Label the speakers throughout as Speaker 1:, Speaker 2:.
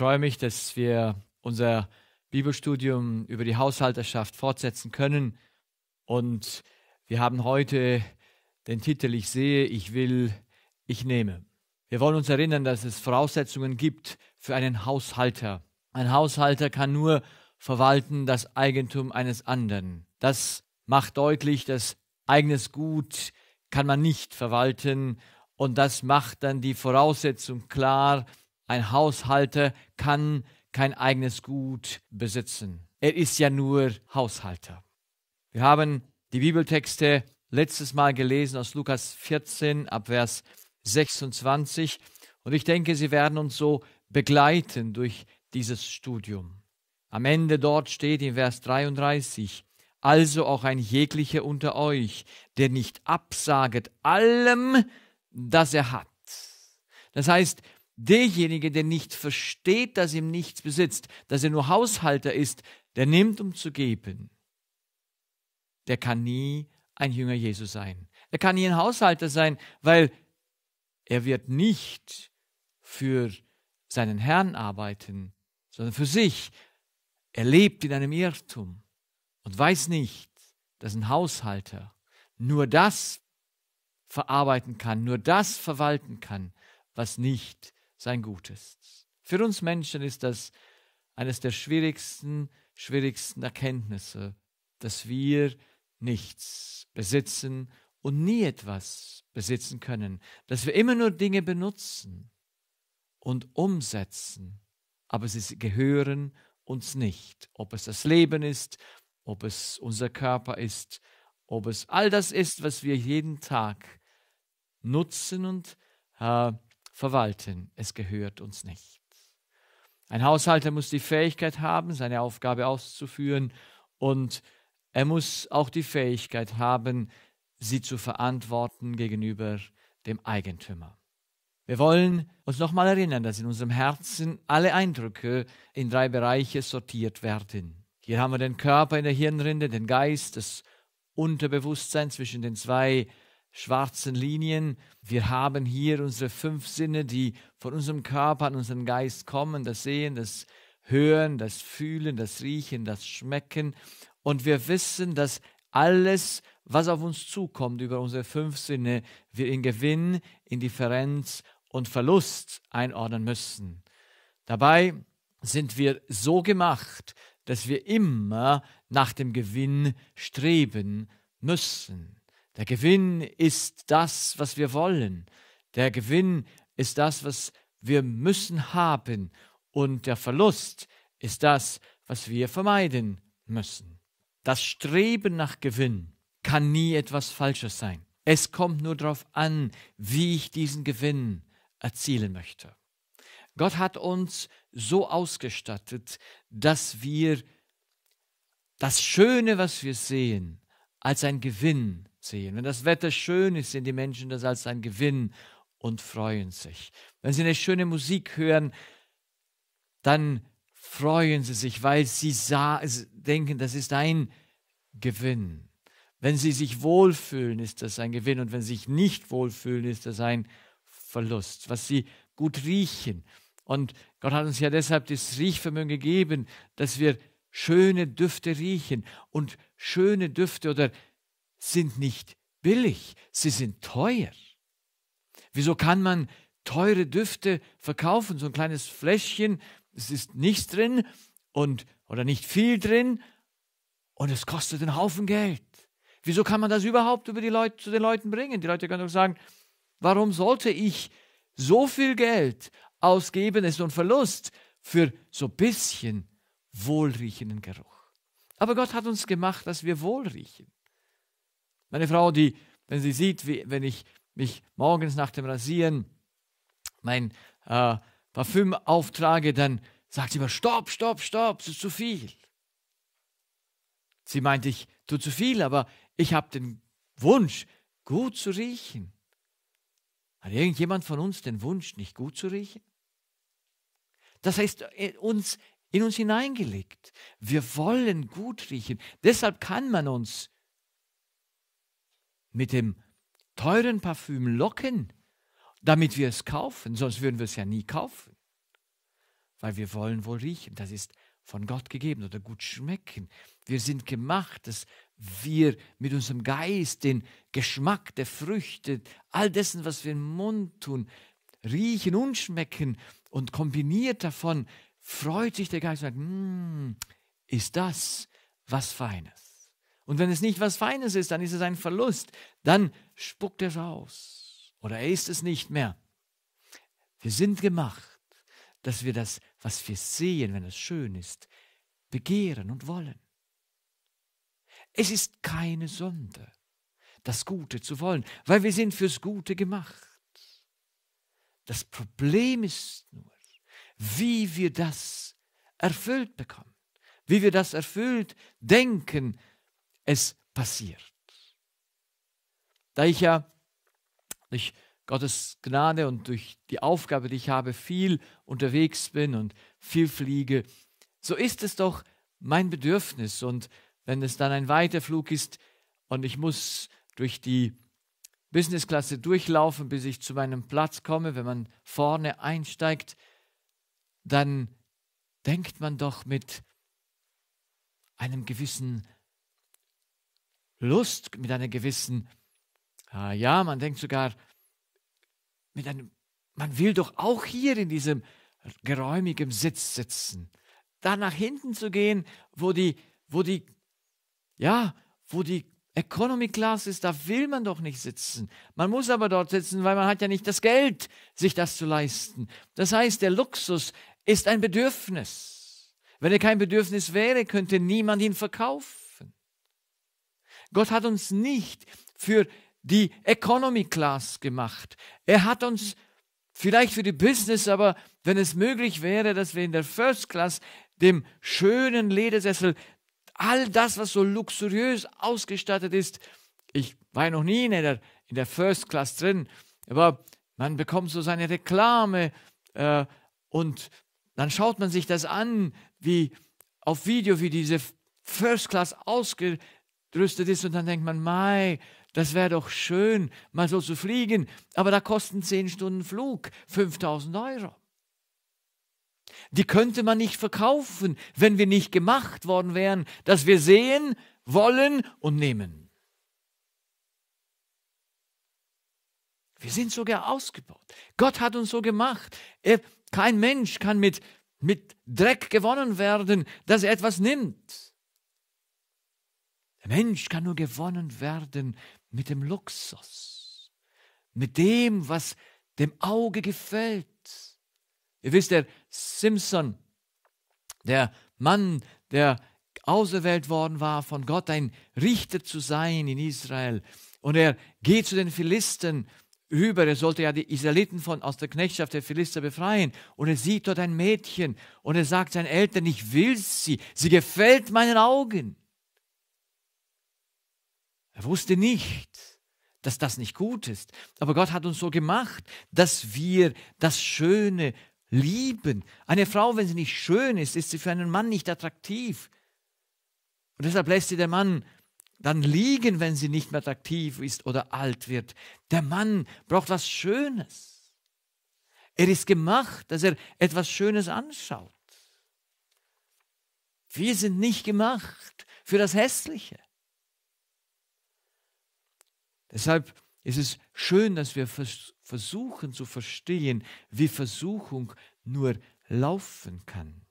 Speaker 1: Ich freue mich, dass wir unser Bibelstudium über die Haushalterschaft fortsetzen können. Und wir haben heute den Titel Ich sehe, ich will, ich nehme. Wir wollen uns erinnern, dass es Voraussetzungen gibt für einen Haushalter. Ein Haushalter kann nur verwalten das Eigentum eines anderen. Das macht deutlich, dass eigenes Gut kann man nicht verwalten und das macht dann die Voraussetzung klar, ein Haushalter kann kein eigenes Gut besitzen. Er ist ja nur Haushalter. Wir haben die Bibeltexte letztes Mal gelesen aus Lukas 14 ab Vers 26 und ich denke, sie werden uns so begleiten durch dieses Studium. Am Ende dort steht in Vers 33, also auch ein jeglicher unter euch, der nicht absaget allem, das er hat. Das heißt, derjenige, der nicht versteht, dass ihm nichts besitzt, dass er nur Haushalter ist, der nimmt, um zu geben, der kann nie ein Jünger Jesu sein. Er kann nie ein Haushalter sein, weil er wird nicht für seinen Herrn arbeiten, sondern für sich. Er lebt in einem Irrtum und weiß nicht, dass ein Haushalter nur das verarbeiten kann, nur das verwalten kann, was nicht sein Gut ist. Für uns Menschen ist das eines der schwierigsten, schwierigsten Erkenntnisse, dass wir nichts besitzen und nie etwas besitzen können, dass wir immer nur Dinge benutzen und umsetzen, aber sie gehören uns nicht, ob es das Leben ist, ob es unser Körper ist, ob es all das ist, was wir jeden Tag nutzen und äh, verwalten. Es gehört uns nicht. Ein Haushalter muss die Fähigkeit haben, seine Aufgabe auszuführen und er muss auch die Fähigkeit haben, sie zu verantworten gegenüber dem Eigentümer. Wir wollen uns nochmal erinnern, dass in unserem Herzen alle Eindrücke in drei Bereiche sortiert werden. Hier haben wir den Körper in der Hirnrinde, den Geist, das Unterbewusstsein zwischen den zwei schwarzen Linien. Wir haben hier unsere fünf Sinne, die von unserem Körper an unseren Geist kommen, das Sehen, das Hören, das Fühlen, das Riechen, das Schmecken. Und wir wissen, dass alles, was auf uns zukommt über unsere fünf Sinne, wir in Gewinn, in Differenz und Verlust einordnen müssen. Dabei sind wir so gemacht, dass wir immer nach dem Gewinn streben müssen. Der Gewinn ist das, was wir wollen. Der Gewinn ist das, was wir müssen haben. Und der Verlust ist das, was wir vermeiden müssen. Das Streben nach Gewinn kann nie etwas Falsches sein. Es kommt nur darauf an, wie ich diesen Gewinn erzielen möchte. Gott hat uns so ausgestattet, dass wir das Schöne, was wir sehen, als ein Gewinn sehen. Wenn das Wetter schön ist, sehen die Menschen das als ein Gewinn und freuen sich. Wenn sie eine schöne Musik hören, dann freuen sie sich, weil sie denken, das ist ein Gewinn. Wenn sie sich wohlfühlen, ist das ein Gewinn. Und wenn sie sich nicht wohlfühlen, ist das ein Verlust. Was sie gut riechen. Und Gott hat uns ja deshalb das Riechvermögen gegeben, dass wir schöne Düfte riechen. Und schöne Düfte oder sind nicht billig, sie sind teuer. Wieso kann man teure Düfte verkaufen? So ein kleines Fläschchen, es ist nichts drin und oder nicht viel drin und es kostet einen Haufen Geld. Wieso kann man das überhaupt über die Leute, zu den Leuten bringen? Die Leute können doch sagen, warum sollte ich so viel Geld ausgeben, es ist ein Verlust für so ein bisschen wohlriechenden Geruch. Aber Gott hat uns gemacht, dass wir wohlriechen. Meine Frau, die, wenn sie sieht, wie, wenn ich mich morgens nach dem Rasieren mein äh, Parfüm auftrage, dann sagt sie immer, stopp, stopp, stopp, es ist zu viel. Sie meint, ich tue zu viel, aber ich habe den Wunsch, gut zu riechen. Hat irgendjemand von uns den Wunsch, nicht gut zu riechen? Das heißt, äh, uns, in uns hineingelegt. Wir wollen gut riechen. Deshalb kann man uns mit dem teuren Parfüm locken, damit wir es kaufen, sonst würden wir es ja nie kaufen. weil wir wollen wohl riechen. Das ist von Gott gegeben oder gut schmecken. Wir sind gemacht, dass wir mit unserem Geist den Geschmack der Früchte, all dessen, was wir im Mund tun, riechen und schmecken und kombiniert davon freut sich der Geist und sagt, mm, ist das was Feines. Und wenn es nicht was Feines ist, dann ist es ein Verlust. Dann spuckt er es aus. Oder er ist es nicht mehr. Wir sind gemacht, dass wir das, was wir sehen, wenn es schön ist, begehren und wollen. Es ist keine Sünde, das Gute zu wollen, weil wir sind fürs Gute gemacht. Das Problem ist nur, wie wir das erfüllt bekommen, wie wir das erfüllt denken, es passiert. Da ich ja durch Gottes Gnade und durch die Aufgabe, die ich habe, viel unterwegs bin und viel fliege, so ist es doch mein Bedürfnis. Und wenn es dann ein Weiterflug ist und ich muss durch die Businessklasse durchlaufen, bis ich zu meinem Platz komme, wenn man vorne einsteigt, dann denkt man doch mit einem gewissen Lust, mit einer gewissen, ah ja, man denkt sogar, mit einem, man will doch auch hier in diesem geräumigen Sitz sitzen. Da nach hinten zu gehen, wo die, wo die, ja, wo die Economy Class ist, da will man doch nicht sitzen. Man muss aber dort sitzen, weil man hat ja nicht das Geld, sich das zu leisten. Das heißt, der Luxus ist ein Bedürfnis. Wenn er kein Bedürfnis wäre, könnte niemand ihn verkaufen. Gott hat uns nicht für die Economy Class gemacht. Er hat uns vielleicht für die Business, aber wenn es möglich wäre, dass wir in der First Class dem schönen Ledersessel all das, was so luxuriös ausgestattet ist, ich war noch nie in der, in der First Class drin, aber man bekommt so seine Reklame äh, und dann schaut man sich das an, wie auf Video, wie diese First Class ausgerüstet ist und dann denkt man, Mai, das wäre doch schön, mal so zu fliegen, aber da kosten 10 Stunden Flug 5000 Euro. Die könnte man nicht verkaufen, wenn wir nicht gemacht worden wären, dass wir sehen, wollen und nehmen. Wir sind sogar ausgebaut. Gott hat uns so gemacht. Kein Mensch kann mit, mit Dreck gewonnen werden, dass er etwas nimmt. Der Mensch kann nur gewonnen werden mit dem Luxus, mit dem, was dem Auge gefällt. Ihr wisst, der Simpson, der Mann, der auserwählt worden war von Gott, ein Richter zu sein in Israel. Und er geht zu den Philisten über, er sollte ja die Israeliten von, aus der Knechtschaft der Philister befreien. Und er sieht dort ein Mädchen und er sagt seinen Eltern, ich will sie, sie gefällt meinen Augen. Er wusste nicht, dass das nicht gut ist. Aber Gott hat uns so gemacht, dass wir das Schöne lieben. Eine Frau, wenn sie nicht schön ist, ist sie für einen Mann nicht attraktiv. Und deshalb lässt sie der Mann dann liegen, wenn sie nicht mehr attraktiv ist oder alt wird. Der Mann braucht was Schönes. Er ist gemacht, dass er etwas Schönes anschaut. Wir sind nicht gemacht für das Hässliche. Deshalb ist es schön, dass wir versuchen zu verstehen, wie Versuchung nur laufen kann.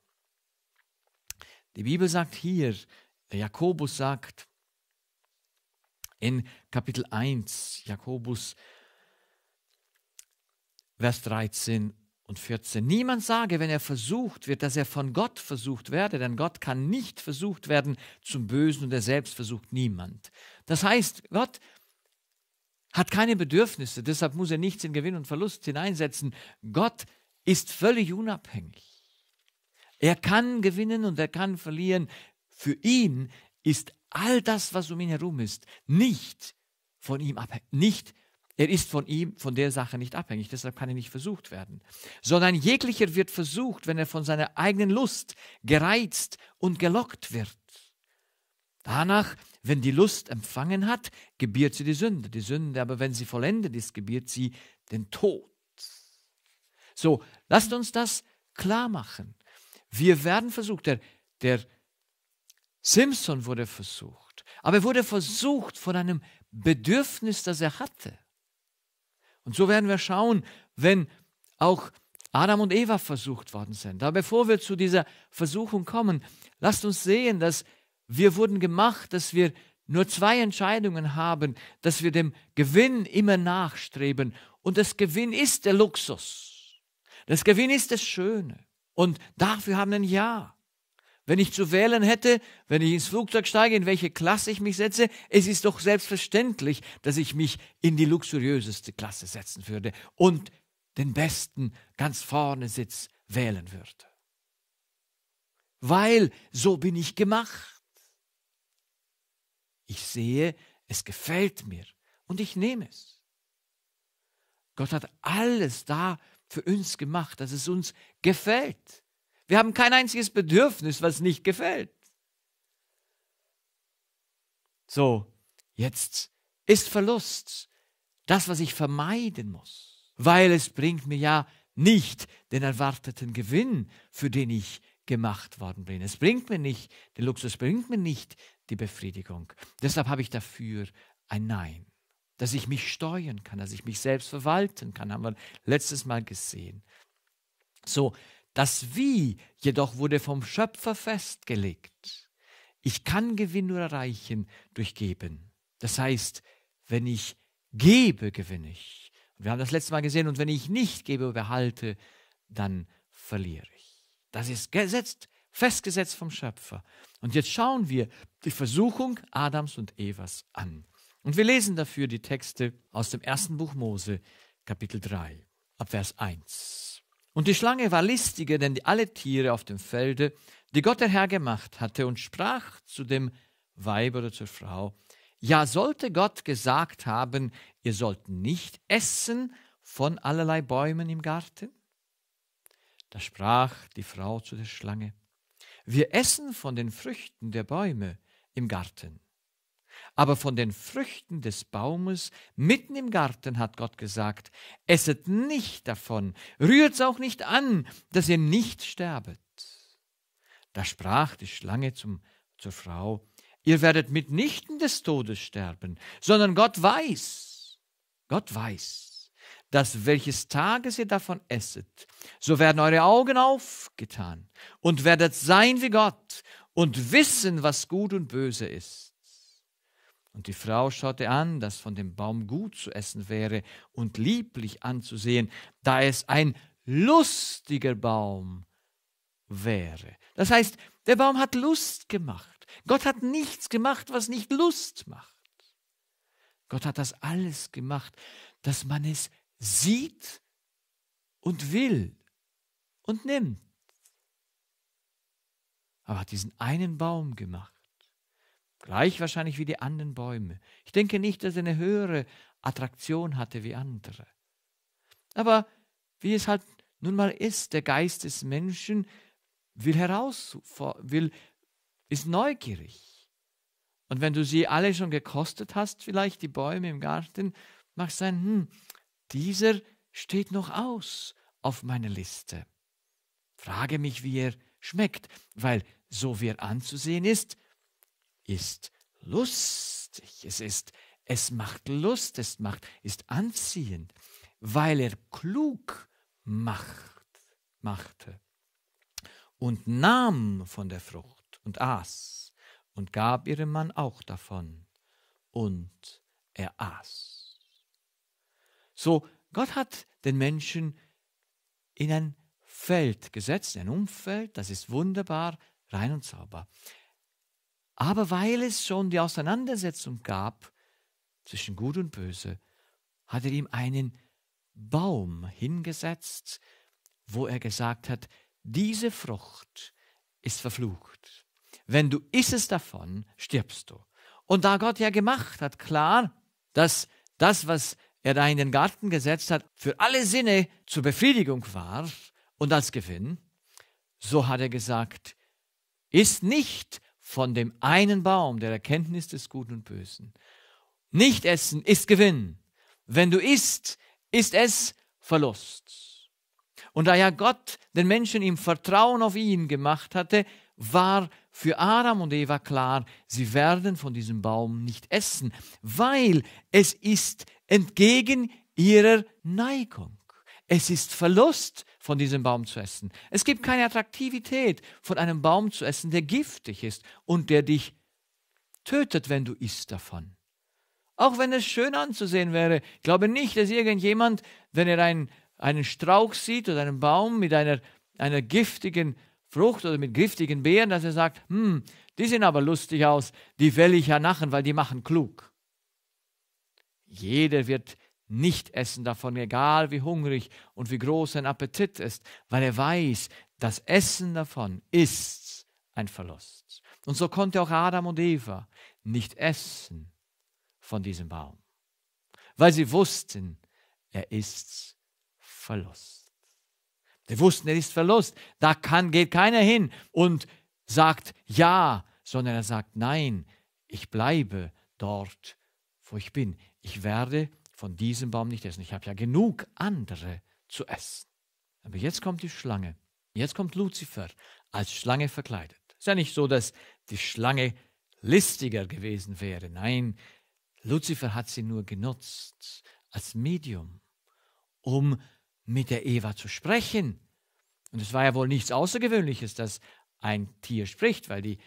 Speaker 1: Die Bibel sagt hier, Jakobus sagt in Kapitel 1, Jakobus, Vers 13 und 14. Niemand sage, wenn er versucht wird, dass er von Gott versucht werde, denn Gott kann nicht versucht werden zum Bösen und er selbst versucht niemand. Das heißt, Gott hat keine Bedürfnisse, deshalb muss er nichts in Gewinn und Verlust hineinsetzen. Gott ist völlig unabhängig. Er kann gewinnen und er kann verlieren. Für ihn ist all das, was um ihn herum ist, nicht von ihm abhängig. Nicht, er ist von ihm, von der Sache nicht abhängig, deshalb kann er nicht versucht werden. Sondern jeglicher wird versucht, wenn er von seiner eigenen Lust gereizt und gelockt wird. Danach wenn die Lust empfangen hat, gebiert sie die Sünde. Die Sünde aber, wenn sie vollendet ist, gebiert sie den Tod. So, lasst uns das klar machen. Wir werden versucht. Der, der Simpson wurde versucht. Aber er wurde versucht von einem Bedürfnis, das er hatte. Und so werden wir schauen, wenn auch Adam und Eva versucht worden sind. Aber bevor wir zu dieser Versuchung kommen, lasst uns sehen, dass wir wurden gemacht, dass wir nur zwei Entscheidungen haben, dass wir dem Gewinn immer nachstreben. Und das Gewinn ist der Luxus. Das Gewinn ist das Schöne. Und dafür haben wir ein Ja. Wenn ich zu wählen hätte, wenn ich ins Flugzeug steige, in welche Klasse ich mich setze, es ist doch selbstverständlich, dass ich mich in die luxuriöseste Klasse setzen würde und den besten ganz vorne Sitz wählen würde. Weil so bin ich gemacht. Ich sehe, es gefällt mir und ich nehme es. Gott hat alles da für uns gemacht, dass es uns gefällt. Wir haben kein einziges Bedürfnis, was nicht gefällt. So, jetzt ist Verlust das, was ich vermeiden muss, weil es bringt mir ja nicht den erwarteten Gewinn, für den ich gemacht worden bin. Es bringt mir nicht den Luxus, bringt mir nicht die Befriedigung. Deshalb habe ich dafür ein Nein, dass ich mich steuern kann, dass ich mich selbst verwalten kann, haben wir letztes Mal gesehen. So, das Wie jedoch wurde vom Schöpfer festgelegt. Ich kann Gewinn nur erreichen durch Geben. Das heißt, wenn ich gebe, gewinne ich. Wir haben das letzte Mal gesehen, und wenn ich nicht gebe behalte, dann verliere ich. Das ist gesetzt, festgesetzt vom Schöpfer. Und jetzt schauen wir die Versuchung Adams und Evas an. Und wir lesen dafür die Texte aus dem ersten Buch Mose, Kapitel 3, ab Vers 1. Und die Schlange war listiger denn alle Tiere auf dem Felde, die Gott der Herr gemacht hatte, und sprach zu dem Weib oder zur Frau, ja sollte Gott gesagt haben, ihr sollt nicht essen von allerlei Bäumen im Garten? Da sprach die Frau zu der Schlange, wir essen von den Früchten der Bäume im Garten. Aber von den Früchten des Baumes mitten im Garten hat Gott gesagt, esset nicht davon, rührt's auch nicht an, dass ihr nicht sterbet. Da sprach die Schlange zum, zur Frau, ihr werdet mitnichten des Todes sterben, sondern Gott weiß, Gott weiß, dass welches Tages ihr davon esset, so werden eure Augen aufgetan und werdet sein wie Gott und wissen, was gut und böse ist. Und die Frau schaute an, dass von dem Baum gut zu essen wäre und lieblich anzusehen, da es ein lustiger Baum wäre. Das heißt, der Baum hat Lust gemacht. Gott hat nichts gemacht, was nicht Lust macht. Gott hat das alles gemacht, dass man es sieht und will und nimmt. Aber hat diesen einen Baum gemacht. Gleich wahrscheinlich wie die anderen Bäume. Ich denke nicht, dass er eine höhere Attraktion hatte wie andere. Aber wie es halt nun mal ist, der Geist des Menschen will heraus, will, ist neugierig. Und wenn du sie alle schon gekostet hast, vielleicht die Bäume im Garten, magst du sagen, hm, dieser steht noch aus auf meiner Liste. Frage mich, wie er schmeckt, weil so wie er anzusehen ist, ist lustig. Es ist, es macht Lust, es macht, ist anziehend, weil er klug macht, machte und nahm von der Frucht und aß und gab ihrem Mann auch davon und er aß. So, Gott hat den Menschen in ein Feld gesetzt, ein Umfeld, das ist wunderbar, rein und sauber. Aber weil es schon die Auseinandersetzung gab zwischen Gut und Böse, hat er ihm einen Baum hingesetzt, wo er gesagt hat, diese Frucht ist verflucht. Wenn du isst davon, stirbst du. Und da Gott ja gemacht hat, klar, dass das, was er da in den Garten gesetzt hat, für alle Sinne zur Befriedigung war und als Gewinn, so hat er gesagt, ist nicht von dem einen Baum der Erkenntnis des Guten und Bösen. Nicht essen ist Gewinn. Wenn du isst, ist es Verlust. Und da ja Gott den Menschen im Vertrauen auf ihn gemacht hatte, war für Adam und Eva klar, sie werden von diesem Baum nicht essen, weil es ist entgegen ihrer Neigung. Es ist Verlust, von diesem Baum zu essen. Es gibt keine Attraktivität, von einem Baum zu essen, der giftig ist und der dich tötet, wenn du isst davon. Auch wenn es schön anzusehen wäre, ich glaube nicht, dass irgendjemand, wenn er einen, einen Strauch sieht oder einen Baum mit einer, einer giftigen Frucht oder mit giftigen Beeren, dass er sagt, hm, die sehen aber lustig aus, die will ich ja nachen, weil die machen klug. Jeder wird nicht essen davon, egal wie hungrig und wie groß sein Appetit ist, weil er weiß, das Essen davon ist ein Verlust. Und so konnte auch Adam und Eva nicht essen von diesem Baum, weil sie wussten, er ist Verlust. Sie wussten, er ist Verlust. Da kann, geht keiner hin und sagt ja, sondern er sagt nein, ich bleibe dort, wo ich bin. Ich werde von diesem Baum nicht essen. Ich habe ja genug andere zu essen. Aber jetzt kommt die Schlange. Jetzt kommt Luzifer als Schlange verkleidet. Es ist ja nicht so, dass die Schlange listiger gewesen wäre. Nein, Luzifer hat sie nur genutzt als Medium, um mit der Eva zu sprechen. Und es war ja wohl nichts Außergewöhnliches, dass ein Tier spricht, weil die,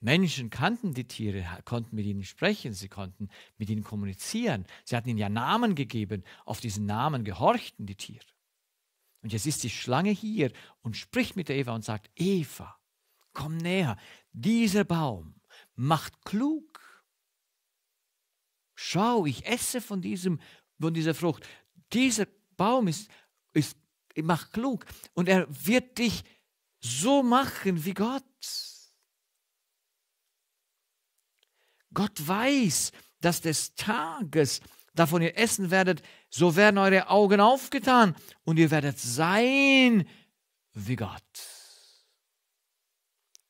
Speaker 1: Menschen kannten die Tiere, konnten mit ihnen sprechen, sie konnten mit ihnen kommunizieren. Sie hatten ihnen ja Namen gegeben, auf diesen Namen gehorchten die Tiere. Und jetzt ist die Schlange hier und spricht mit der Eva und sagt, Eva, komm näher, dieser Baum macht klug. Schau, ich esse von, diesem, von dieser Frucht. Dieser Baum ist, ist, macht klug und er wird dich so machen wie Gott. Gott weiß, dass des Tages, davon ihr essen werdet, so werden eure Augen aufgetan und ihr werdet sein wie Gott.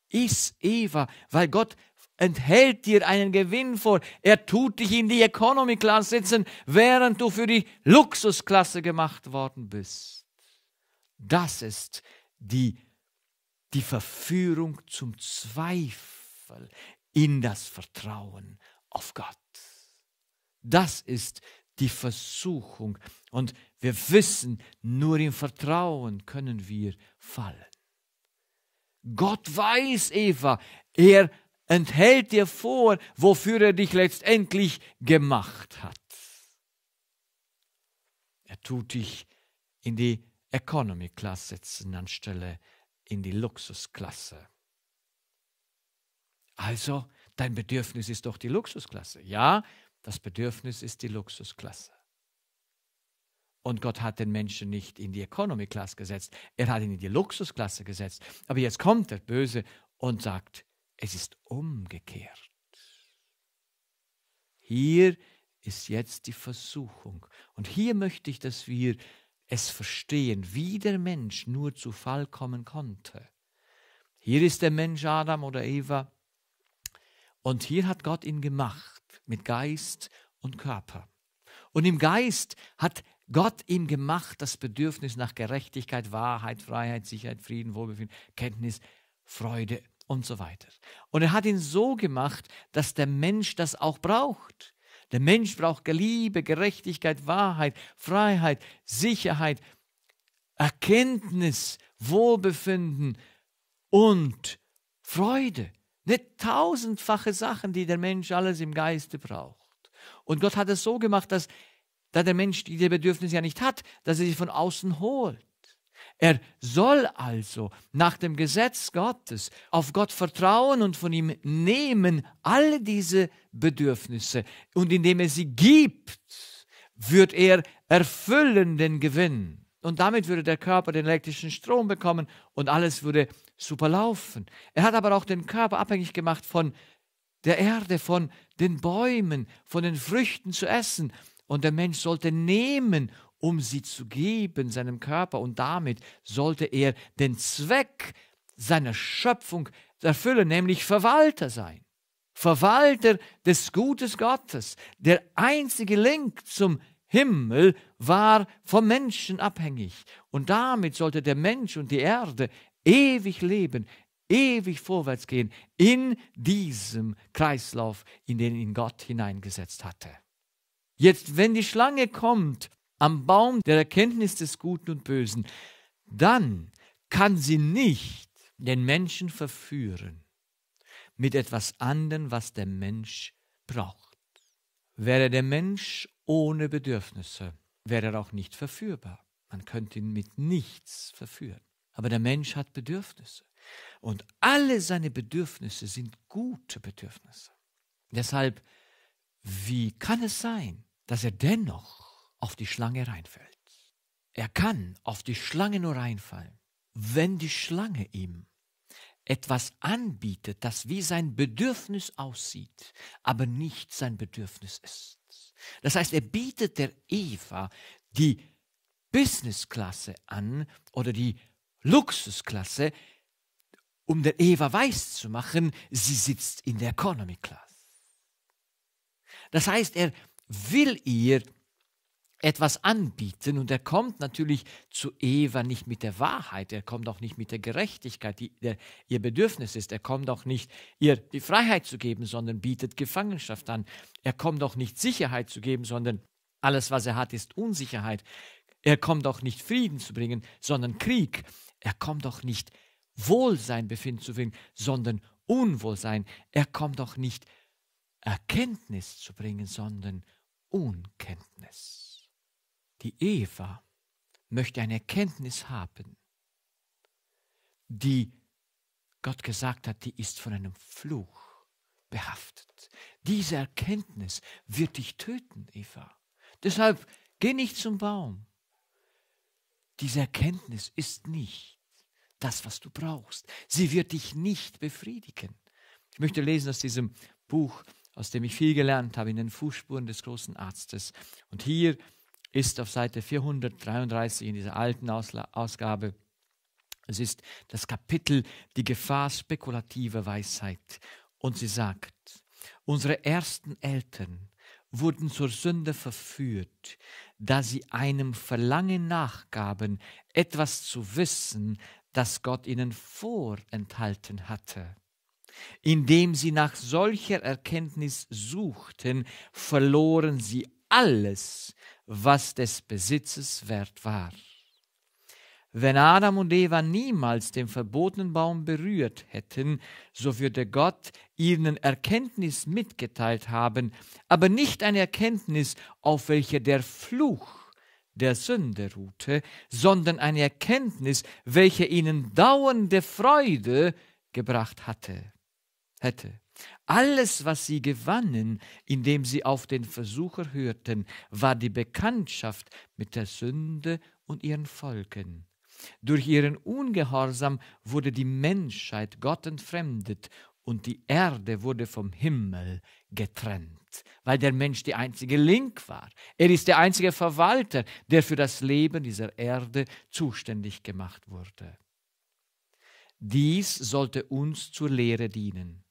Speaker 1: Iss Eva, weil Gott enthält dir einen Gewinn vor. Er tut dich in die Economy Class sitzen, während du für die Luxusklasse gemacht worden bist. Das ist die, die Verführung zum Zweifel in das Vertrauen auf Gott. Das ist die Versuchung. Und wir wissen, nur im Vertrauen können wir fallen. Gott weiß, Eva, er enthält dir vor, wofür er dich letztendlich gemacht hat. Er tut dich in die Economy Class setzen anstelle in die Luxusklasse. Also, dein Bedürfnis ist doch die Luxusklasse. Ja, das Bedürfnis ist die Luxusklasse. Und Gott hat den Menschen nicht in die Economy Class gesetzt, er hat ihn in die Luxusklasse gesetzt. Aber jetzt kommt der Böse und sagt, es ist umgekehrt. Hier ist jetzt die Versuchung. Und hier möchte ich, dass wir es verstehen, wie der Mensch nur zu Fall kommen konnte. Hier ist der Mensch Adam oder Eva und hier hat Gott ihn gemacht mit Geist und Körper. Und im Geist hat Gott ihm gemacht das Bedürfnis nach Gerechtigkeit, Wahrheit, Freiheit, Sicherheit, Frieden, Wohlbefinden, Kenntnis, Freude und so weiter. Und er hat ihn so gemacht, dass der Mensch das auch braucht. Der Mensch braucht Liebe, Gerechtigkeit, Wahrheit, Freiheit, Sicherheit, Erkenntnis, Wohlbefinden und Freude. Nicht tausendfache Sachen, die der Mensch alles im Geiste braucht. Und Gott hat es so gemacht, dass da der Mensch diese Bedürfnisse ja nicht hat, dass er sie von außen holt. Er soll also nach dem Gesetz Gottes auf Gott vertrauen und von ihm nehmen alle diese Bedürfnisse. Und indem er sie gibt, wird er erfüllenden Gewinn. Und damit würde der Körper den elektrischen Strom bekommen und alles würde super laufen. Er hat aber auch den Körper abhängig gemacht von der Erde, von den Bäumen, von den Früchten zu essen. Und der Mensch sollte nehmen, um sie zu geben, seinem Körper. Und damit sollte er den Zweck seiner Schöpfung erfüllen, nämlich Verwalter sein. Verwalter des Gutes Gottes, der einzige Link zum Himmel war vom Menschen abhängig. Und damit sollte der Mensch und die Erde ewig leben, ewig vorwärts gehen in diesem Kreislauf, in den ihn Gott hineingesetzt hatte. Jetzt, wenn die Schlange kommt am Baum der Erkenntnis des Guten und Bösen, dann kann sie nicht den Menschen verführen mit etwas anderem, was der Mensch braucht. Wäre der Mensch ohne Bedürfnisse, wäre er auch nicht verführbar. Man könnte ihn mit nichts verführen. Aber der Mensch hat Bedürfnisse. Und alle seine Bedürfnisse sind gute Bedürfnisse. Deshalb, wie kann es sein, dass er dennoch auf die Schlange reinfällt? Er kann auf die Schlange nur reinfallen, wenn die Schlange ihm etwas anbietet, das wie sein Bedürfnis aussieht, aber nicht sein Bedürfnis ist. Das heißt, er bietet der Eva die Businessklasse an oder die Luxusklasse, um der Eva weiß zu machen, sie sitzt in der Economy Class. Das heißt, er will ihr etwas anbieten und er kommt natürlich zu Eva nicht mit der Wahrheit, er kommt auch nicht mit der Gerechtigkeit, die der, ihr Bedürfnis ist, er kommt auch nicht ihr die Freiheit zu geben, sondern bietet Gefangenschaft an, er kommt auch nicht Sicherheit zu geben, sondern alles, was er hat, ist Unsicherheit, er kommt auch nicht Frieden zu bringen, sondern Krieg, er kommt auch nicht Wohlsein befinden zu bringen, sondern Unwohlsein, er kommt auch nicht Erkenntnis zu bringen, sondern Unkenntnis. Die Eva möchte eine Erkenntnis haben, die Gott gesagt hat, die ist von einem Fluch behaftet. Diese Erkenntnis wird dich töten, Eva. Deshalb geh nicht zum Baum. Diese Erkenntnis ist nicht das, was du brauchst. Sie wird dich nicht befriedigen. Ich möchte lesen aus diesem Buch, aus dem ich viel gelernt habe, in den Fußspuren des großen Arztes. Und hier ist auf Seite 433 in dieser alten Ausgabe. Es ist das Kapitel Die Gefahr spekulativer Weisheit. Und sie sagt, unsere ersten Eltern wurden zur Sünde verführt, da sie einem Verlangen nachgaben, etwas zu wissen, das Gott ihnen vorenthalten hatte. Indem sie nach solcher Erkenntnis suchten, verloren sie alles, was des Besitzes wert war. Wenn Adam und Eva niemals den verbotenen Baum berührt hätten, so würde Gott ihnen Erkenntnis mitgeteilt haben, aber nicht eine Erkenntnis, auf welche der Fluch der Sünde ruhte, sondern eine Erkenntnis, welche ihnen dauernde Freude gebracht hatte, hätte. Alles, was sie gewannen, indem sie auf den Versucher hörten, war die Bekanntschaft mit der Sünde und ihren Folgen. Durch ihren Ungehorsam wurde die Menschheit Gott entfremdet und die Erde wurde vom Himmel getrennt, weil der Mensch die einzige Link war. Er ist der einzige Verwalter, der für das Leben dieser Erde zuständig gemacht wurde. Dies sollte uns zur Lehre dienen.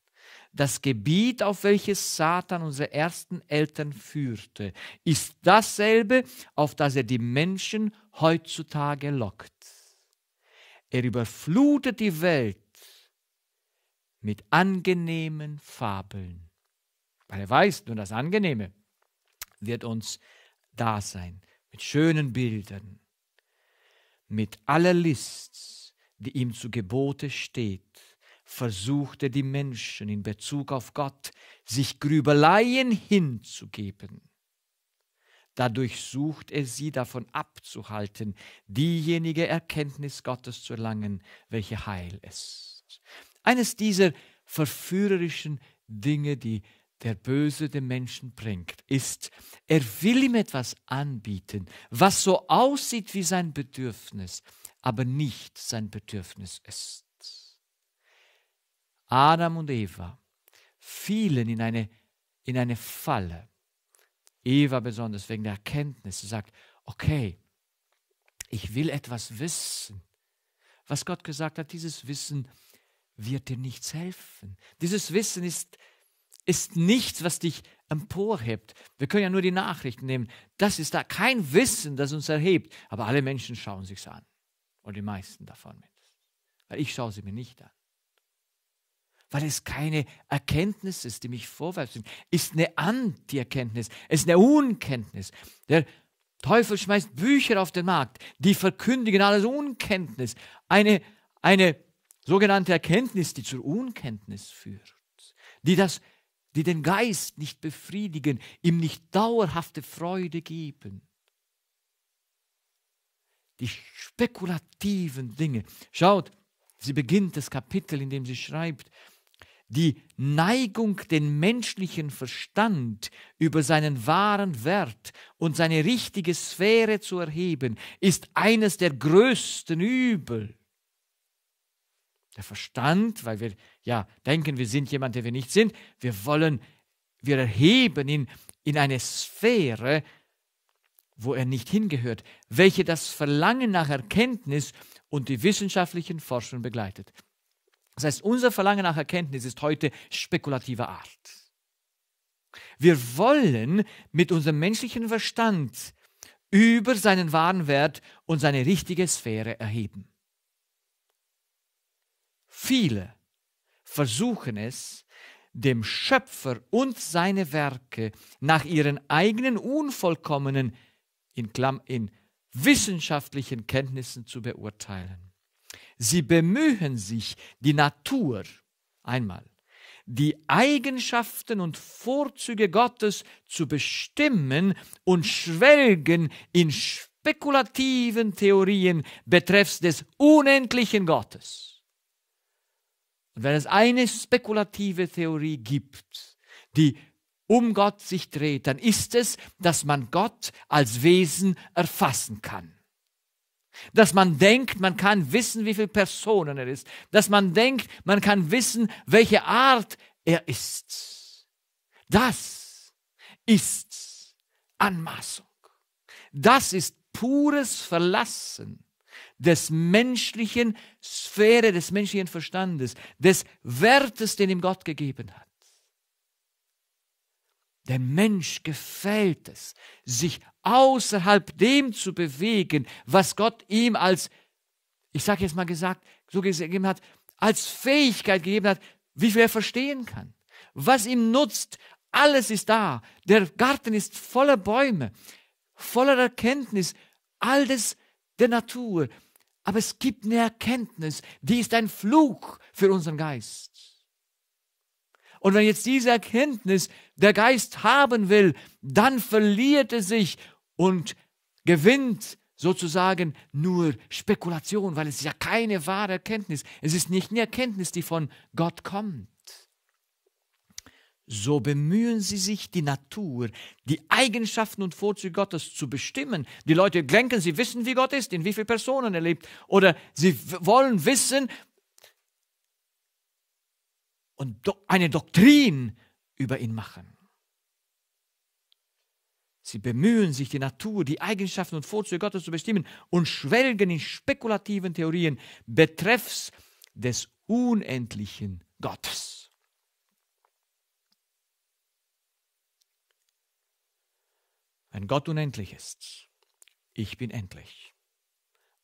Speaker 1: Das Gebiet, auf welches Satan unsere ersten Eltern führte, ist dasselbe, auf das er die Menschen heutzutage lockt. Er überflutet die Welt mit angenehmen Fabeln, weil er weiß, nur das Angenehme wird uns da sein, mit schönen Bildern, mit aller List, die ihm zu Gebote steht versuchte die Menschen in Bezug auf Gott, sich Grübeleien hinzugeben. Dadurch sucht er sie davon abzuhalten, diejenige Erkenntnis Gottes zu erlangen, welche Heil ist. Eines dieser verführerischen Dinge, die der Böse dem Menschen bringt, ist, er will ihm etwas anbieten, was so aussieht wie sein Bedürfnis, aber nicht sein Bedürfnis ist. Adam und Eva fielen in eine, in eine Falle. Eva besonders wegen der Erkenntnis. Sie sagt, okay, ich will etwas wissen. Was Gott gesagt hat, dieses Wissen wird dir nichts helfen. Dieses Wissen ist, ist nichts, was dich emporhebt. Wir können ja nur die Nachrichten nehmen. Das ist da kein Wissen, das uns erhebt. Aber alle Menschen schauen sich's an. Und die meisten davon mit. Weil ich schaue sie mir nicht an. Weil es keine Erkenntnis ist, die mich vorwärts bringt. Ist eine Anti-Erkenntnis. Ist eine Unkenntnis. Der Teufel schmeißt Bücher auf den Markt, die verkündigen alles Unkenntnis. Eine, eine sogenannte Erkenntnis, die zur Unkenntnis führt. Die das die den Geist nicht befriedigen, ihm nicht dauerhafte Freude geben. Die spekulativen Dinge. Schaut, sie beginnt das Kapitel, in dem sie schreibt, die Neigung, den menschlichen Verstand über seinen wahren Wert und seine richtige Sphäre zu erheben, ist eines der größten Übel. Der Verstand, weil wir ja denken, wir sind jemand, der wir nicht sind, wir wollen, wir erheben ihn in eine Sphäre, wo er nicht hingehört, welche das Verlangen nach Erkenntnis und die wissenschaftlichen Forschungen begleitet. Das heißt, unser Verlangen nach Erkenntnis ist heute spekulativer Art. Wir wollen mit unserem menschlichen Verstand über seinen wahren Wert und seine richtige Sphäre erheben. Viele versuchen es, dem Schöpfer und seine Werke nach ihren eigenen unvollkommenen, in, in wissenschaftlichen Kenntnissen zu beurteilen. Sie bemühen sich, die Natur einmal, die Eigenschaften und Vorzüge Gottes zu bestimmen und schwelgen in spekulativen Theorien betreffs des unendlichen Gottes. Und wenn es eine spekulative Theorie gibt, die um Gott sich dreht, dann ist es, dass man Gott als Wesen erfassen kann. Dass man denkt, man kann wissen, wie viele Personen er ist. Dass man denkt, man kann wissen, welche Art er ist. Das ist Anmaßung. Das ist pures Verlassen des menschlichen Sphäre, des menschlichen Verstandes, des Wertes, den ihm Gott gegeben hat. Dem Mensch gefällt es, sich außerhalb dem zu bewegen, was Gott ihm als, ich sage jetzt mal gesagt, so gegeben hat, als Fähigkeit gegeben hat, wie viel er verstehen kann. Was ihm nutzt, alles ist da. Der Garten ist voller Bäume, voller Erkenntnis, alles der Natur. Aber es gibt eine Erkenntnis, die ist ein Fluch für unseren Geist. Und wenn jetzt diese Erkenntnis der Geist haben will, dann verliert er sich und gewinnt sozusagen nur Spekulation, weil es ist ja keine wahre Erkenntnis. Es ist nicht eine Erkenntnis, die von Gott kommt so bemühen sie sich, die Natur, die Eigenschaften und Vorzüge Gottes zu bestimmen. Die Leute denken, sie wissen, wie Gott ist, in wie vielen Personen er lebt, oder sie wollen wissen und eine Doktrin über ihn machen. Sie bemühen sich, die Natur, die Eigenschaften und Vorzüge Gottes zu bestimmen und schwelgen in spekulativen Theorien betreffs des unendlichen Gottes. Wenn Gott unendlich ist, ich bin endlich.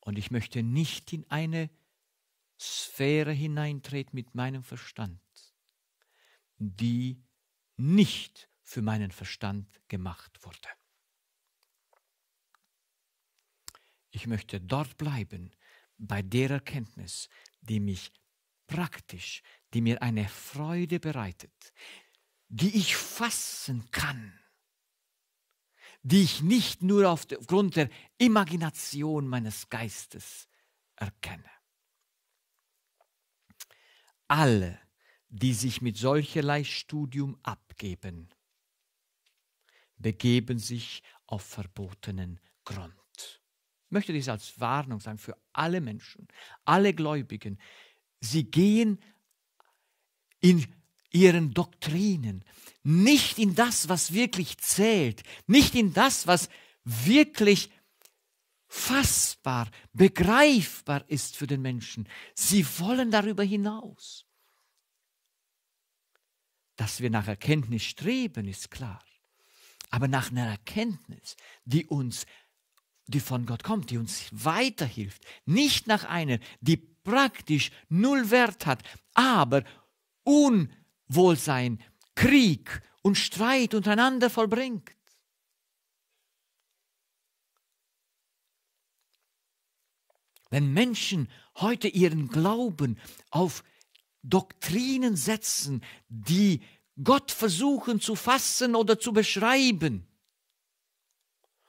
Speaker 1: Und ich möchte nicht in eine Sphäre hineintreten mit meinem Verstand, die nicht für meinen Verstand gemacht wurde. Ich möchte dort bleiben, bei der Erkenntnis, die mich praktisch, die mir eine Freude bereitet, die ich fassen kann die ich nicht nur aufgrund der Imagination meines Geistes erkenne. Alle, die sich mit solcherlei Studium abgeben, begeben sich auf verbotenen Grund. Ich möchte dies als Warnung sagen für alle Menschen, alle Gläubigen. Sie gehen in ihren Doktrinen, nicht in das, was wirklich zählt, nicht in das, was wirklich fassbar, begreifbar ist für den Menschen. Sie wollen darüber hinaus. Dass wir nach Erkenntnis streben, ist klar. Aber nach einer Erkenntnis, die uns, die von Gott kommt, die uns weiterhilft. Nicht nach einer, die praktisch null Wert hat, aber Unwohlsein, Krieg und Streit untereinander vollbringt. Wenn Menschen heute ihren Glauben auf Doktrinen setzen, die Gott versuchen zu fassen oder zu beschreiben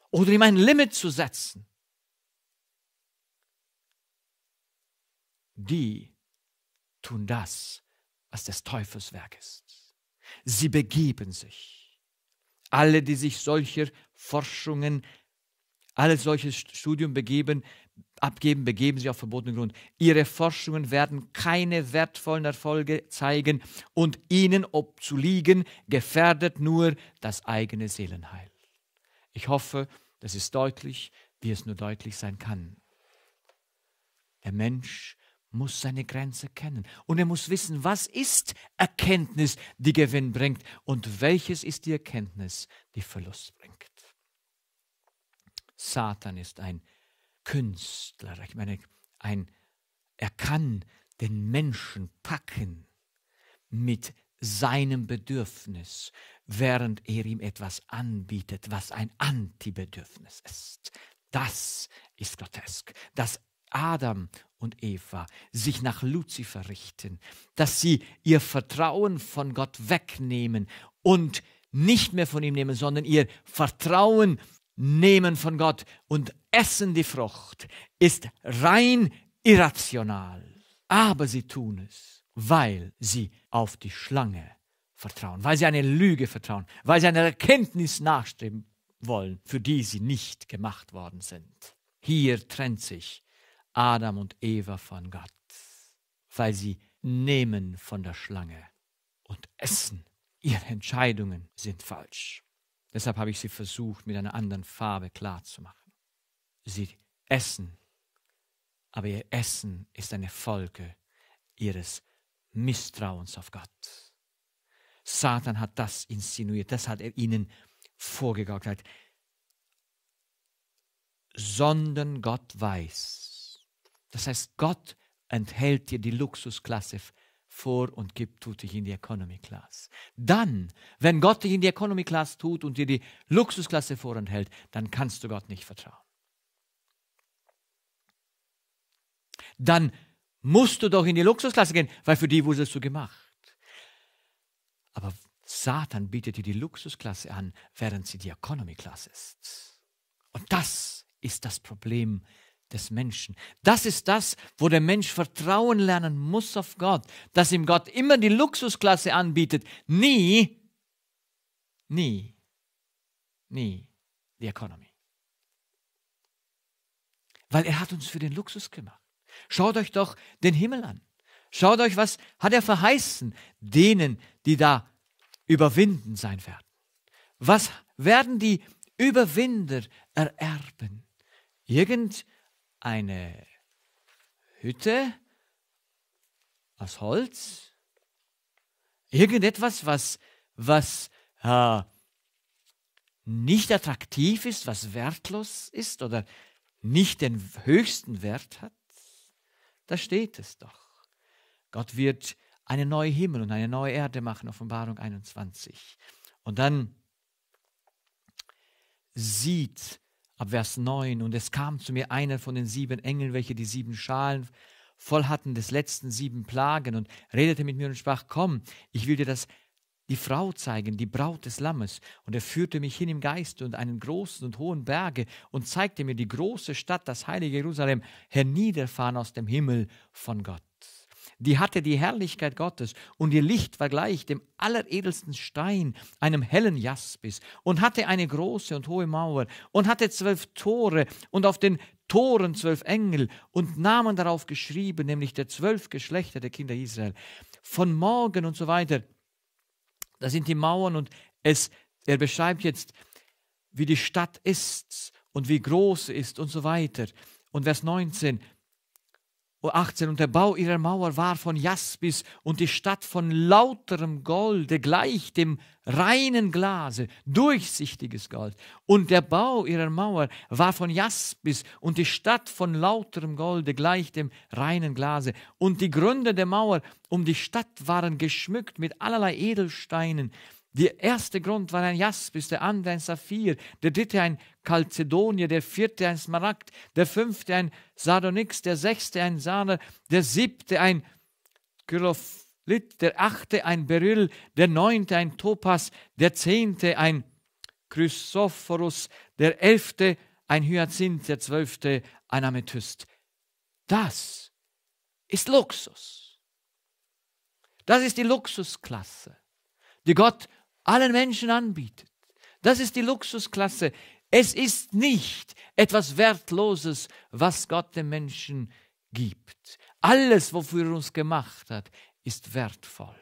Speaker 1: oder ihm ein Limit zu setzen, die tun das, was des Teufels Werk ist. Sie begeben sich. Alle, die sich solcher Forschungen, alle solches Studium begeben, abgeben, begeben sich auf verbotenen Grund. Ihre Forschungen werden keine wertvollen Erfolge zeigen und ihnen obzuliegen gefährdet nur das eigene Seelenheil. Ich hoffe, das ist deutlich, wie es nur deutlich sein kann. Der Mensch muss seine Grenze kennen und er muss wissen, was ist Erkenntnis, die Gewinn bringt und welches ist die Erkenntnis, die Verlust bringt. Satan ist ein Künstler. Ich meine, ein, er kann den Menschen packen mit seinem Bedürfnis, während er ihm etwas anbietet, was ein Antibedürfnis ist. Das ist grotesk, dass Adam und Eva sich nach Luzifer richten, dass sie ihr Vertrauen von Gott wegnehmen und nicht mehr von ihm nehmen, sondern ihr Vertrauen nehmen von Gott und essen die Frucht, ist rein irrational. Aber sie tun es, weil sie auf die Schlange vertrauen, weil sie eine Lüge vertrauen, weil sie einer Erkenntnis nachstreben wollen, für die sie nicht gemacht worden sind. Hier trennt sich Adam und Eva von Gott, weil sie nehmen von der Schlange und essen. Ihre Entscheidungen sind falsch. Deshalb habe ich sie versucht, mit einer anderen Farbe klarzumachen. Sie essen, aber ihr Essen ist eine Folge ihres Misstrauens auf Gott. Satan hat das insinuiert, das hat er ihnen vorgegaukelt. Sondern Gott weiß. Das heißt, Gott enthält dir die Luxusklasse vor und gibt, tut dich in die Economy Class. Dann, wenn Gott dich in die Economy Class tut und dir die Luxusklasse vorenthält, dann kannst du Gott nicht vertrauen. Dann musst du doch in die Luxusklasse gehen, weil für die wurdest du gemacht. Aber Satan bietet dir die Luxusklasse an, während sie die Economy Class ist. Und das ist das Problem des Menschen. Das ist das, wo der Mensch Vertrauen lernen muss auf Gott, dass ihm Gott immer die Luxusklasse anbietet, nie, nie, nie die Economy. Weil er hat uns für den Luxus gemacht. Schaut euch doch den Himmel an. Schaut euch, was hat er verheißen denen, die da überwinden sein werden. Was werden die Überwinder ererben? Irgend eine Hütte aus Holz, irgendetwas, was, was äh, nicht attraktiv ist, was wertlos ist oder nicht den höchsten Wert hat, da steht es doch. Gott wird eine neue Himmel und eine neue Erde machen, Offenbarung 21. Und dann sieht ab Vers 9. Und es kam zu mir einer von den sieben Engeln, welche die sieben Schalen voll hatten des letzten sieben Plagen und redete mit mir und sprach, komm, ich will dir das die Frau zeigen, die Braut des Lammes. Und er führte mich hin im Geiste und einen großen und hohen Berge und zeigte mir die große Stadt, das heilige Jerusalem, herniederfahren aus dem Himmel von Gott die hatte die Herrlichkeit Gottes und ihr Licht war gleich dem alleredelsten Stein, einem hellen Jaspis und hatte eine große und hohe Mauer und hatte zwölf Tore und auf den Toren zwölf Engel und Namen darauf geschrieben, nämlich der zwölf Geschlechter der Kinder Israel. Von morgen und so weiter. Da sind die Mauern und es, er beschreibt jetzt, wie die Stadt ist und wie groß sie ist und so weiter. Und Vers 19, 18. Und der Bau ihrer Mauer war von Jaspis und die Stadt von lauterem Golde, gleich dem reinen Glase, durchsichtiges Gold. Und der Bau ihrer Mauer war von Jaspis und die Stadt von lauterem Golde, gleich dem reinen Glase. Und die Gründe der Mauer um die Stadt waren geschmückt mit allerlei Edelsteinen. Der erste Grund war ein Jaspis, der andere ein Saphir, der dritte ein Chalcedonier, der vierte ein Smaragd, der fünfte ein Sardonyx, der sechste ein Sarner, der siebte ein Gyrophlit, der achte ein Beryl, der neunte ein Topas, der zehnte ein Chrysophorus, der elfte ein Hyazinth, der zwölfte ein Amethyst. Das ist Luxus. Das ist die Luxusklasse, die Gott allen Menschen anbietet. Das ist die Luxusklasse. Es ist nicht etwas Wertloses, was Gott dem Menschen gibt. Alles, wofür er uns gemacht hat, ist wertvoll.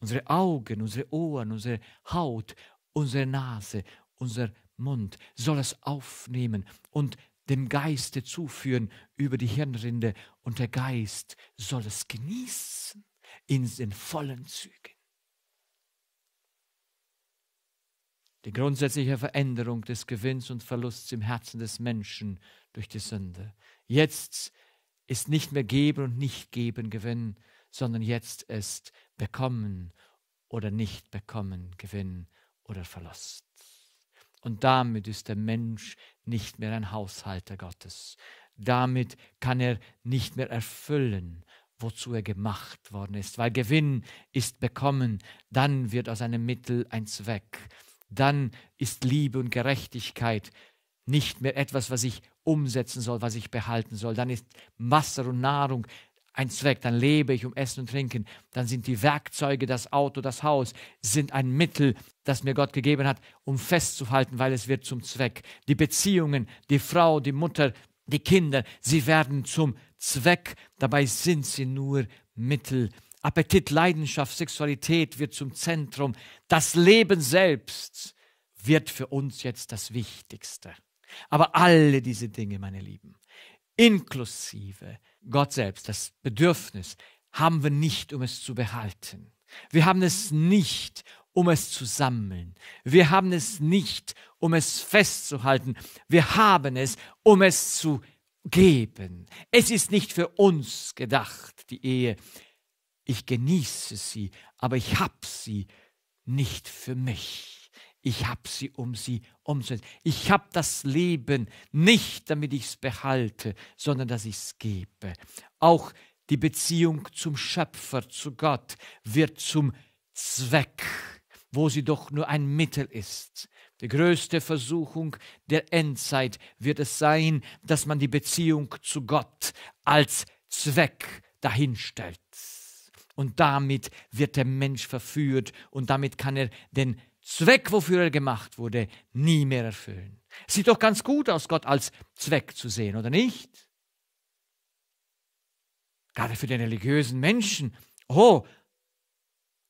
Speaker 1: Unsere Augen, unsere Ohren, unsere Haut, unsere Nase, unser Mund soll es aufnehmen und dem Geiste zuführen über die Hirnrinde und der Geist soll es genießen in den vollen Zügen. Die grundsätzliche Veränderung des Gewinns und Verlusts im Herzen des Menschen durch die Sünde. Jetzt ist nicht mehr geben und nicht geben Gewinn, sondern jetzt ist bekommen oder nicht bekommen Gewinn oder Verlust. Und damit ist der Mensch nicht mehr ein Haushalter Gottes. Damit kann er nicht mehr erfüllen, wozu er gemacht worden ist. Weil Gewinn ist bekommen, dann wird aus einem Mittel ein Zweck dann ist Liebe und Gerechtigkeit nicht mehr etwas, was ich umsetzen soll, was ich behalten soll. Dann ist Wasser und Nahrung ein Zweck, dann lebe ich um Essen und Trinken. Dann sind die Werkzeuge, das Auto, das Haus, sind ein Mittel, das mir Gott gegeben hat, um festzuhalten, weil es wird zum Zweck. Die Beziehungen, die Frau, die Mutter, die Kinder, sie werden zum Zweck. Dabei sind sie nur Mittel. Appetit, Leidenschaft, Sexualität wird zum Zentrum. Das Leben selbst wird für uns jetzt das Wichtigste. Aber alle diese Dinge, meine Lieben, inklusive Gott selbst, das Bedürfnis, haben wir nicht, um es zu behalten. Wir haben es nicht, um es zu sammeln. Wir haben es nicht, um es festzuhalten. Wir haben es, um es zu geben. Es ist nicht für uns gedacht, die Ehe ich genieße sie, aber ich habe sie nicht für mich. Ich habe sie, um sie umzusetzen. Ich habe das Leben nicht, damit ich es behalte, sondern dass ich es gebe. Auch die Beziehung zum Schöpfer, zu Gott, wird zum Zweck, wo sie doch nur ein Mittel ist. Die größte Versuchung der Endzeit wird es sein, dass man die Beziehung zu Gott als Zweck dahinstellt. Und damit wird der Mensch verführt und damit kann er den Zweck, wofür er gemacht wurde, nie mehr erfüllen. Sieht doch ganz gut aus, Gott als Zweck zu sehen, oder nicht? Gerade für den religiösen Menschen. Oh,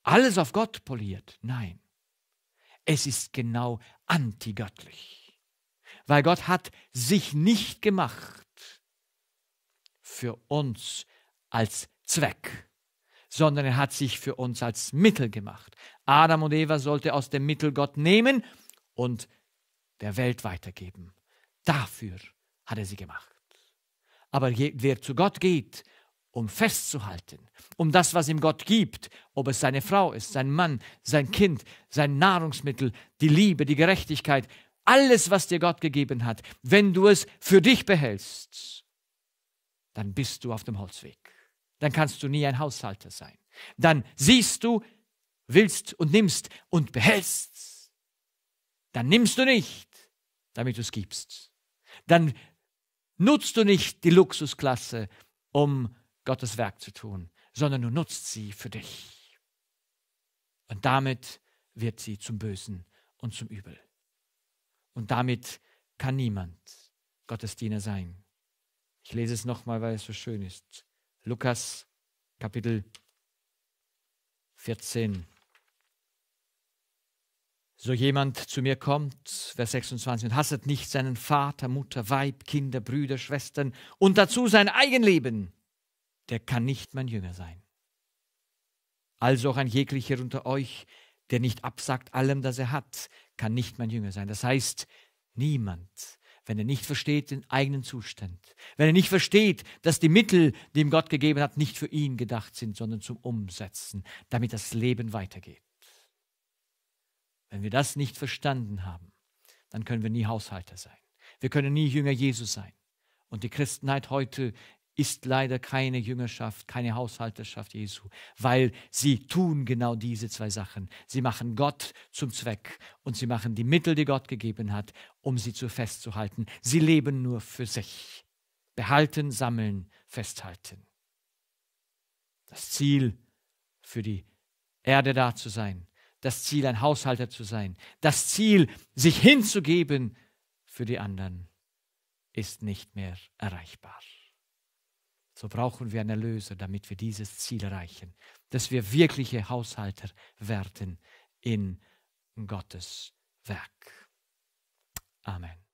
Speaker 1: alles auf Gott poliert. Nein, es ist genau antigöttlich. Weil Gott hat sich nicht gemacht für uns als Zweck sondern er hat sich für uns als Mittel gemacht. Adam und Eva sollte aus dem Mittel Gott nehmen und der Welt weitergeben. Dafür hat er sie gemacht. Aber wer zu Gott geht, um festzuhalten, um das, was ihm Gott gibt, ob es seine Frau ist, sein Mann, sein Kind, sein Nahrungsmittel, die Liebe, die Gerechtigkeit, alles, was dir Gott gegeben hat, wenn du es für dich behältst, dann bist du auf dem Holzweg dann kannst du nie ein Haushalter sein. Dann siehst du, willst und nimmst und behältst. Dann nimmst du nicht, damit du es gibst. Dann nutzt du nicht die Luxusklasse, um Gottes Werk zu tun, sondern du nutzt sie für dich. Und damit wird sie zum Bösen und zum Übel. Und damit kann niemand Gottes Diener sein. Ich lese es nochmal, weil es so schön ist. Lukas Kapitel 14. So jemand zu mir kommt, Vers 26, und hasset nicht seinen Vater, Mutter, Weib, Kinder, Brüder, Schwestern und dazu sein Eigenleben, der kann nicht mein Jünger sein. Also auch ein jeglicher unter euch, der nicht absagt allem, das er hat, kann nicht mein Jünger sein. Das heißt, niemand, wenn er nicht versteht den eigenen Zustand, wenn er nicht versteht, dass die Mittel, die ihm Gott gegeben hat, nicht für ihn gedacht sind, sondern zum Umsetzen, damit das Leben weitergeht. Wenn wir das nicht verstanden haben, dann können wir nie Haushalter sein. Wir können nie Jünger Jesus sein. Und die Christenheit heute ist leider keine Jüngerschaft, keine Haushalterschaft Jesu, weil sie tun genau diese zwei Sachen. Sie machen Gott zum Zweck und sie machen die Mittel, die Gott gegeben hat, um sie zu festzuhalten. Sie leben nur für sich. Behalten, sammeln, festhalten. Das Ziel für die Erde da zu sein, das Ziel ein Haushalter zu sein, das Ziel sich hinzugeben für die anderen ist nicht mehr erreichbar. So brauchen wir einen Erlöser, damit wir dieses Ziel erreichen, dass wir wirkliche Haushalter werden in Gottes Werk. Amen.